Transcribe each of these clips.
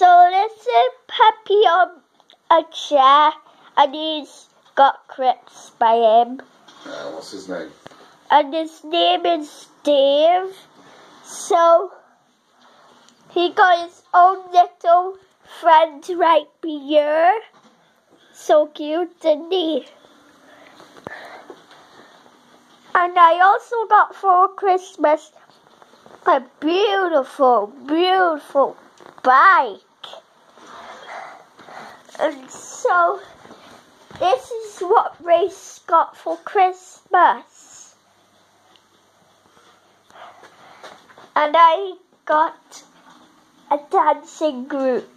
So this is Puppy on a chair, and he's got crips by him. Uh, what's his name? And his name is Dave. So he got his own little friend right here. So cute, isn't he? And I also got for Christmas a beautiful, beautiful bike. And so this is what Race got for Christmas. And I got a dancing Groot.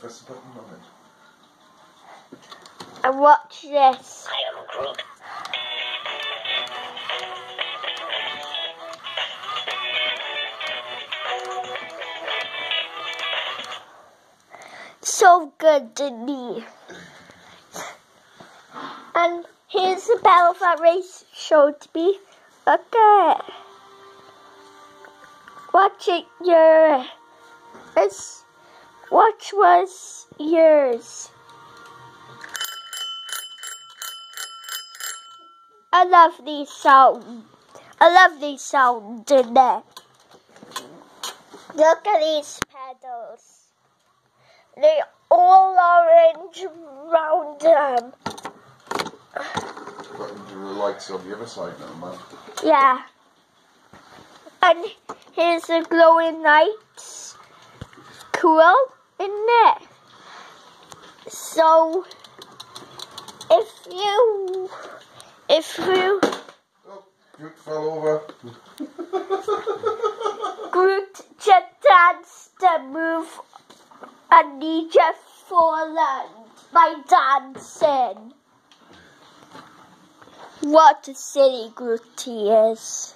Press the button on it. And watch this. I am Groot. So good to me. And here's the bell that Race showed me. Look at it. Watch it your it's watch was yours. I love these sound. I love these sounds in there. Look at these pedals. They all orange round them. To the lights on the other side now, man. Yeah. And here's the glowing lights. Cool, isn't it? So, if you, if you, Oh, Groot fell over. Groot just dance to move and he just fallen by dancing. What a silly Groot he is.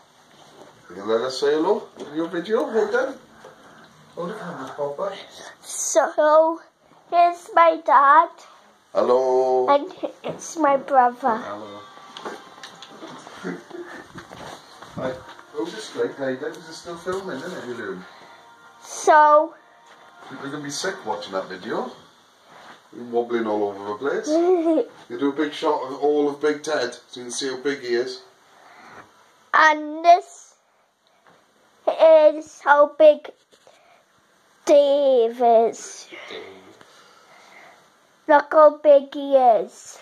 You let us say hello in your video? Hold on. Hold pop up. So, here's my dad Hello. and it's my brother. Hello. Hold it straight, Haydn, because it's still filming, isn't it, you So, People are going to be sick watching that video. You're wobbling all over the place. You do a big shot of all of Big Ted so you can see how big he is. and this is how big Dave is. Look how big he is.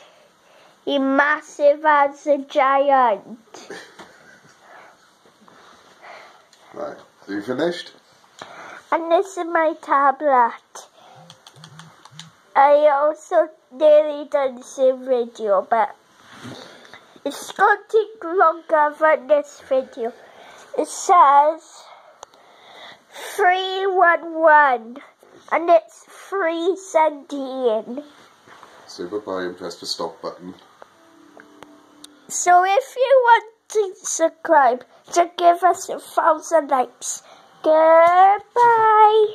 He's massive as a giant. Right. So you finished? And this is my tablet. I also nearly done the same video, but it's going to take longer than this video. It says 311 and it's 317. Super bye and press the stop button. So if you want to subscribe, to give us a thousand likes. Goodbye.